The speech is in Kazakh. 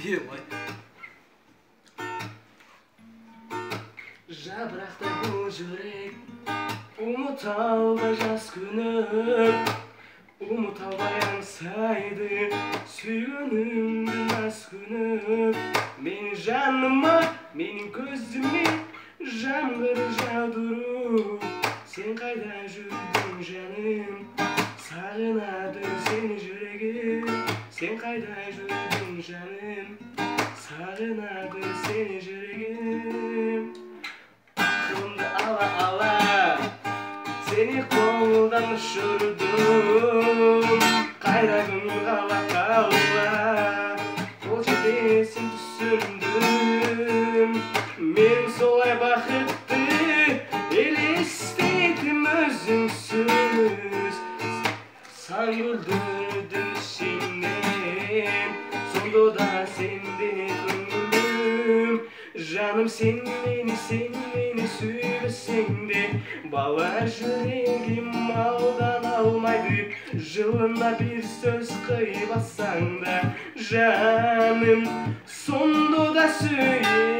тием ай жапырақтай бұл жүрек ұмыта албай жас күнім ұмыта албай аңсайды сүйгенімді мас күнім менің жаныма менің көзіме жаңбыр жаудырып сен қайда жүрдің жаным? Сағынады сені жүрегім сен қайда жүрдің жаным? Сағынады сені жүрегім. Ақылымды ала ала. Сені қолдан ұшырдым. Қайда күн қала қала. Қол жетесің түсіндім мен солай бақытты елестетім өзіңсіз. Сан күлдірдің ішінен сонда да сенде көңілім жаным сен мені сен мені сүймесең де бала жүрегім алдана алмайды жылына бір сөз қиып да жаным сонда да сүйем